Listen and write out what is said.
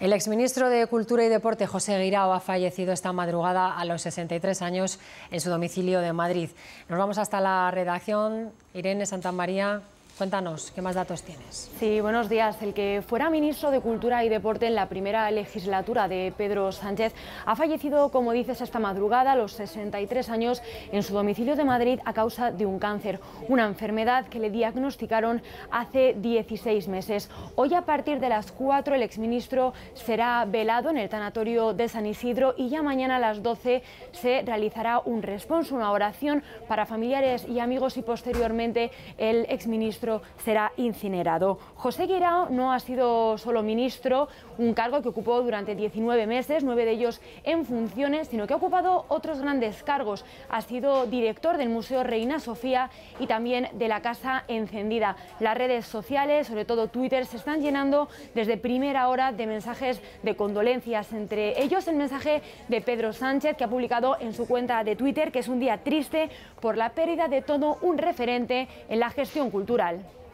El exministro de Cultura y Deporte, José Guirao, ha fallecido esta madrugada a los 63 años en su domicilio de Madrid. Nos vamos hasta la redacción. Irene Santamaría, Cuéntanos, ¿qué más datos tienes? Sí, buenos días. El que fuera ministro de Cultura y Deporte en la primera legislatura de Pedro Sánchez ha fallecido, como dices, esta madrugada a los 63 años en su domicilio de Madrid a causa de un cáncer, una enfermedad que le diagnosticaron hace 16 meses. Hoy a partir de las 4 el exministro será velado en el tanatorio de San Isidro y ya mañana a las 12 se realizará un responso, una oración para familiares y amigos y posteriormente el exministro será incinerado. José Guirao no ha sido solo ministro, un cargo que ocupó durante 19 meses, nueve de ellos en funciones, sino que ha ocupado otros grandes cargos. Ha sido director del Museo Reina Sofía y también de la Casa Encendida. Las redes sociales, sobre todo Twitter, se están llenando desde primera hora de mensajes de condolencias, entre ellos el mensaje de Pedro Sánchez, que ha publicado en su cuenta de Twitter que es un día triste por la pérdida de todo un referente en la gestión cultural. Bye.